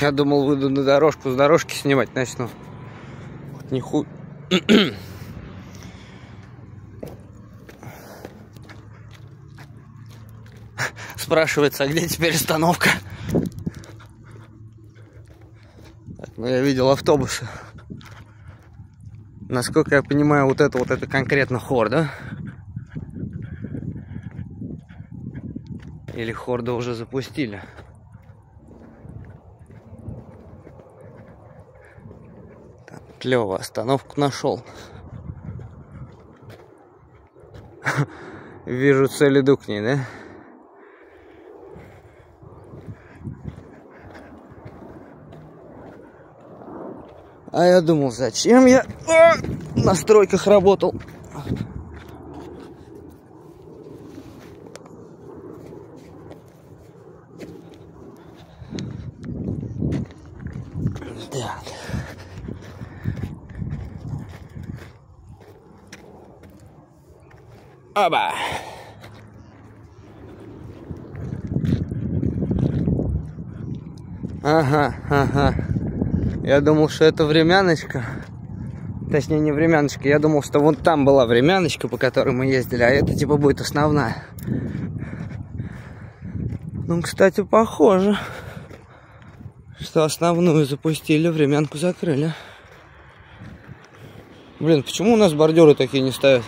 Я думал, выйду на дорожку, с дорожки снимать начну. Ниху... Спрашивается, а где теперь остановка? Так, ну я видел автобусы. Насколько я понимаю, вот это вот это конкретно хор, да? Или хорда уже запустили? Клево, остановку нашел. Вижу цель, иду к ней, да? А я думал, зачем я а, на стройках работал. Так. Оба. Ага, ага. Я думал, что это времяночка. Точнее, не времяночка. Я думал, что вон там была времяночка, по которой мы ездили, а это типа будет основная. Ну, кстати, похоже, что основную запустили, времянку закрыли. Блин, почему у нас бордюры такие не ставят?